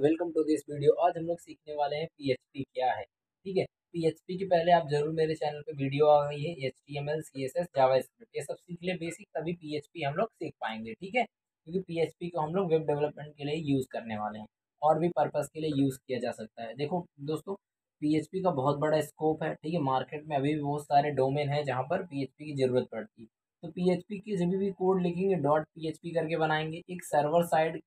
Welcome to this video. आज हम लोग सीखने वाले हैं पीएचपी क्या है, ठीक है? पीएचपी के पहले आप ज़रूर मेरे चैनल पे वीडियो आ गई है H T M L C S S JavaScript ये सब सीख ले बेसिक तभी पीएचपी हम लोग सीख पाएँगे, ठीक है? क्योंकि पीएचपी को हम लोग वेब डेवलपमेंट के लिए यूज़ करने वाले हैं, और भी पर्पज़ के लिए यूज़ किया जा सकता है। देखो दोस्तों पीएचपी का बहुत बड़ा स्कोप है, ठीक है? मार्केट में अभी भी बहुत सारे डोमेन है जहाँ पर पीएचपी की ज़रूरत पड़ती है। तो पी की जब भी कोड लिखेंगे डॉट पीएचपी करके बनाएँगे, एक सर्वर साइड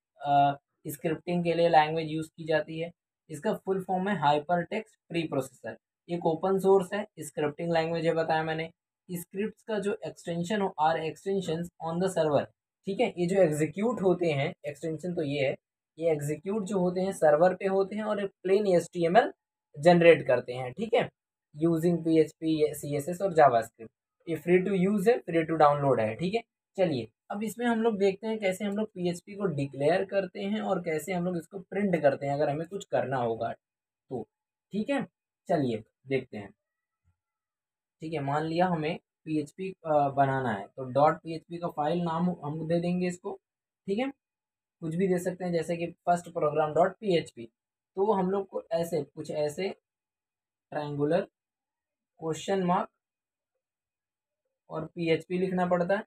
स्क्रिप्टिंग के लिए लैंग्वेज यूज़ की जाती है। इसका फुल फॉर्म है हाइपर टेक्स्ट प्री प्रोसेसर एक ओपन सोर्स है स्क्रिप्टिंग लैंग्वेज है बताया मैंने। स्क्रिप्ट का जो एक्सटेंशन हो or extension on the server ठीक है? ये जो एग्जीक्यूट होते हैं एक्सटेंशन तो ये है, ये एग्जीक्यूट जो होते हैं सर्वर पे होते हैं और plain S T M L generate करते हैं, ठीक है? Using P H P C S S और जावा स्क्रिप्ट ये फ्री टू यूज़ है फ्री टू डाउनलोड है, ठीक है? चलिए, अब इसमें हम लोग देखते हैं कैसे हम लोग पीएचपी को डिक्लेयर करते हैं और कैसे हम लोग इसको प्रिंट करते हैं, अगर हमें कुछ करना होगा तो। ठीक है? चलिए, देखते हैं। ठीक है, मान लिया हमें पीएचपी बनाना है तो डॉट पीएचपी का फ़ाइल नाम हम दे देंगे इसको। ठीक है? कुछ भी दे सकते हैं, जैसे कि फ़र्स्ट प्रोग्राम डॉट पीएचपी तो हम लोग को ऐसे, कुछ ऐसे ट्रायंगुलर क्वेश्चन मार्क और पीएचपी लिखना पड़ता है।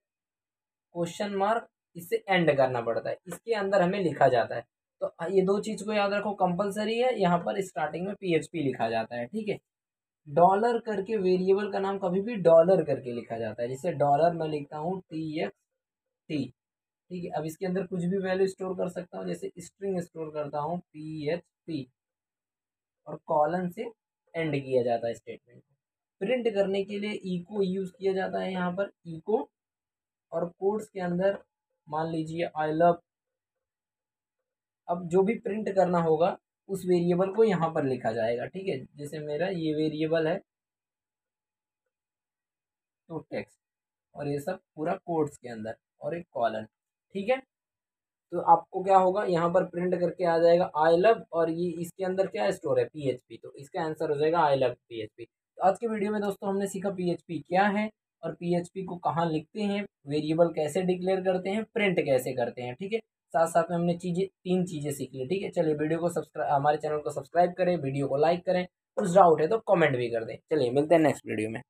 क्वेश्चन मार्क इससे एंड करना पड़ता है, इसके अंदर हमें लिखा जाता है। तो ये दो चीज़ को याद रखो, कंपलसरी है, यहाँ पर स्टार्टिंग में पीएचपी लिखा जाता है, ठीक है। डॉलर करके वेरिएबल का नाम कभी भी डॉलर करके लिखा जाता है, जैसे डॉलर मैं लिखता हूँ टी एक्स टी ठीक है। अब इसके अंदर कुछ भी वैल्यू स्टोर कर सकता हूँ, जैसे स्ट्रिंग स्टोर करता हूँ पी एच पी और कॉलन से एंड किया जाता है स्टेटमेंट प्रिंट करने के लिए इको यूज़ किया जाता है यहाँ पर इको और कोड्स के अंदर, मान लीजिए आई लव अब जो भी प्रिंट करना होगा, उस वेरिएबल को यहाँ पर लिखा जाएगा, ठीक है? जैसे मेरा ये वेरिएबल है तो टेक्स्ट और ये सब पूरा कोड्स के अंदर, और एक कॉलन ठीक है? तो आपको क्या होगा, यहाँ पर प्रिंट करके आ जाएगा आई लव और ये इसके अंदर क्या स्टोर है? पीएचपी तो इसका आंसर हो जाएगा आई लव पीएचपी तो आज के वीडियो में दोस्तों हमने सीखा पीएचपी क्या है और पीएचपी को कहाँ लिखते हैं वेरिएबल कैसे डिक्लेयर करते हैं प्रिंट कैसे करते हैं, ठीक है? साथ साथ में हमने चीज़ें, तीन चीज़ें सीख ली, ठीक है? चलिए वीडियो को सब्सक्राइब हमारे चैनल को सब्सक्राइब करें, वीडियो को लाइक करें, कुछ डाउट है तो कॉमेंट भी कर दें। चलिए मिलते हैं नेक्स्ट वीडियो में।